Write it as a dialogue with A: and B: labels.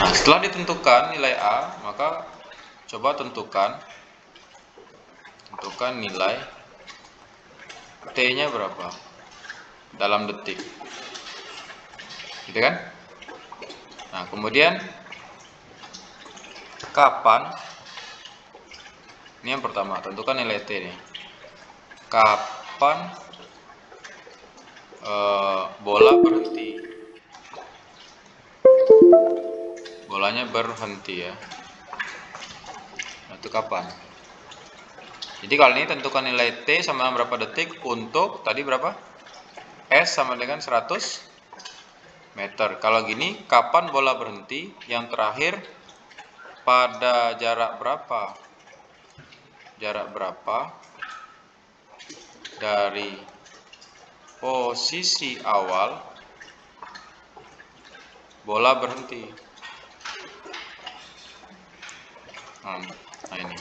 A: Nah, setelah ditentukan nilai A, maka coba tentukan tentukan nilai T-nya berapa dalam detik. Gitu kan? Nah, kemudian kapan ini yang pertama, tentukan nilai T nih. Kapan uh, bola berhenti? Bolanya berhenti ya. Itu kapan? Jadi kali ini tentukan nilai T sama berapa detik untuk tadi berapa? S sama dengan 100 meter. Kalau gini, kapan bola berhenti? Yang terakhir pada jarak berapa? Jarak berapa dari posisi awal bola berhenti? Nah, ini.